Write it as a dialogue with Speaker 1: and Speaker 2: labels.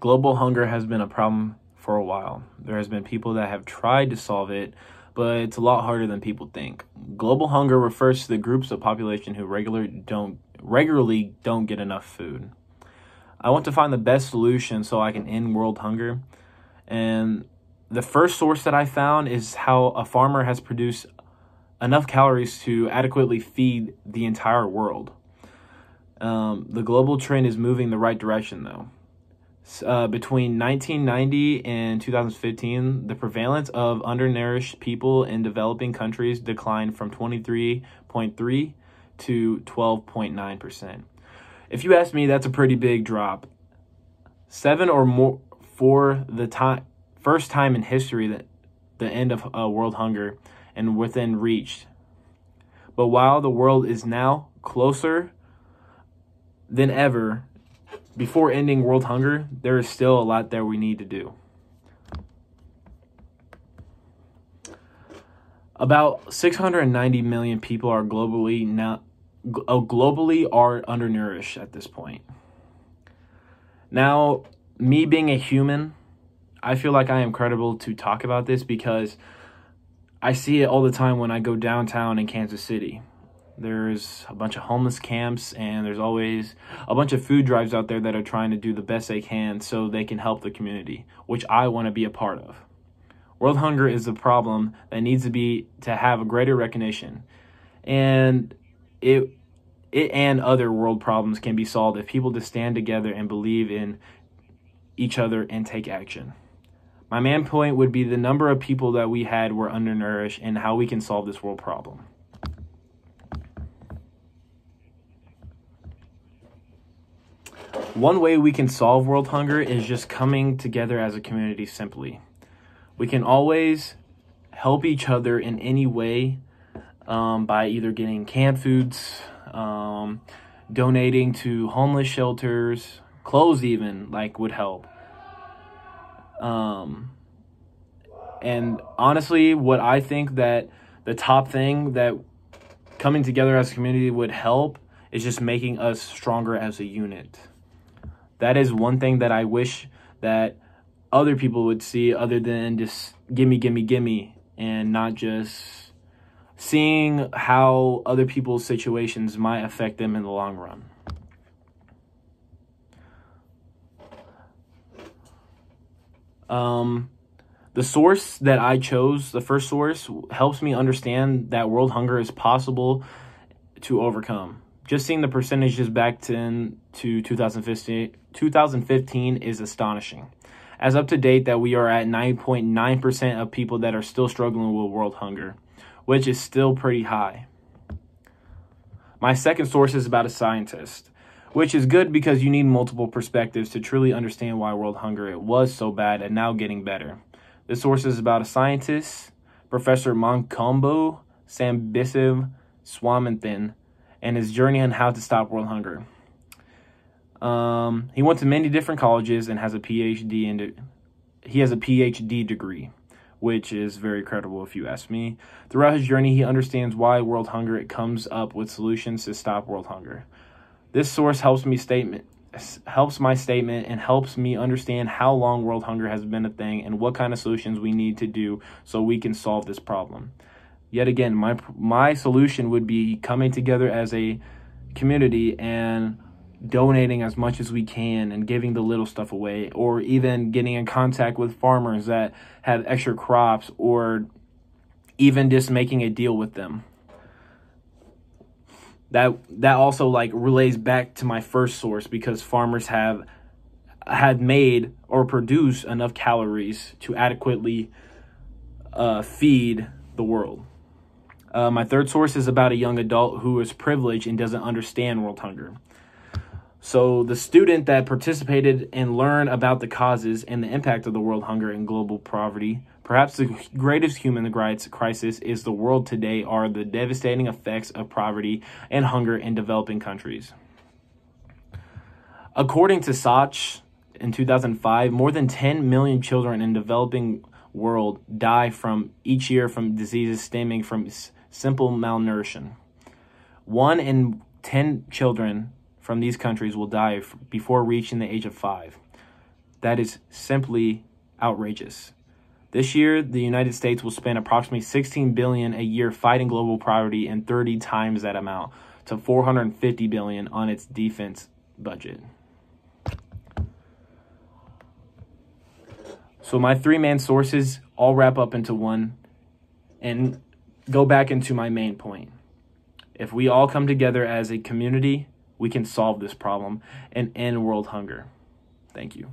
Speaker 1: Global hunger has been a problem for a while. There has been people that have tried to solve it, but it's a lot harder than people think. Global hunger refers to the groups of population who regular don't regularly don't get enough food. I want to find the best solution so I can end world hunger. And the first source that I found is how a farmer has produced enough calories to adequately feed the entire world. Um, the global trend is moving the right direction, though. Uh, between 1990 and 2015, the prevalence of undernourished people in developing countries declined from 23.3 to 12.9%. If you ask me, that's a pretty big drop. Seven or more for the time first time in history that the end of uh, world hunger and within reach. But while the world is now closer than ever before ending world hunger, there is still a lot that we need to do. About 690 million people are globally now uh, globally are undernourished at this point. Now, me being a human, I feel like I am credible to talk about this because I see it all the time when I go downtown in Kansas City. There's a bunch of homeless camps, and there's always a bunch of food drives out there that are trying to do the best they can so they can help the community, which I want to be a part of. World hunger is a problem that needs to be to have a greater recognition, and it it and other world problems can be solved if people just stand together and believe in each other and take action. My main point would be the number of people that we had were undernourished and how we can solve this world problem. One way we can solve world hunger is just coming together as a community simply. We can always help each other in any way um, by either getting canned foods, um, donating to homeless shelters, clothes even, like, would help. Um, and honestly, what I think that the top thing that coming together as a community would help is just making us stronger as a unit that is one thing that I wish that other people would see other than just gimme, gimme, gimme, and not just seeing how other people's situations might affect them in the long run. Um, the source that I chose, the first source, helps me understand that world hunger is possible to overcome just seeing the percentages back to, to 2015, 2015 is astonishing. As up to date, that we are at 9.9% of people that are still struggling with world hunger, which is still pretty high. My second source is about a scientist, which is good because you need multiple perspectives to truly understand why world hunger it was so bad and now getting better. This source is about a scientist, Professor Mankombu Sambisiv Swaminathan, and his journey on how to stop world hunger. Um, he went to many different colleges and has a PhD he has a PhD degree, which is very credible if you ask me. Throughout his journey, he understands why world hunger it comes up with solutions to stop world hunger. This source helps me statement helps my statement and helps me understand how long world hunger has been a thing and what kind of solutions we need to do so we can solve this problem yet again, my my solution would be coming together as a community and donating as much as we can and giving the little stuff away or even getting in contact with farmers that have extra crops or even just making a deal with them. That that also like relays back to my first source because farmers have had made or produced enough calories to adequately uh, feed the world uh, my third source is about a young adult who is privileged and doesn't understand world hunger. So, the student that participated and learned about the causes and the impact of the world hunger and global poverty, perhaps the greatest human rights crisis is the world today, are the devastating effects of poverty and hunger in developing countries. According to SOCH in 2005, more than 10 million children in developing world die from each year from diseases stemming from simple malnutrition. One in 10 children from these countries will die before reaching the age of five. That is simply outrageous. This year, the United States will spend approximately 16 billion a year fighting global poverty and 30 times that amount to 450 billion on its defense budget. So my three main sources all wrap up into one and go back into my main point. If we all come together as a community, we can solve this problem and end world hunger. Thank you.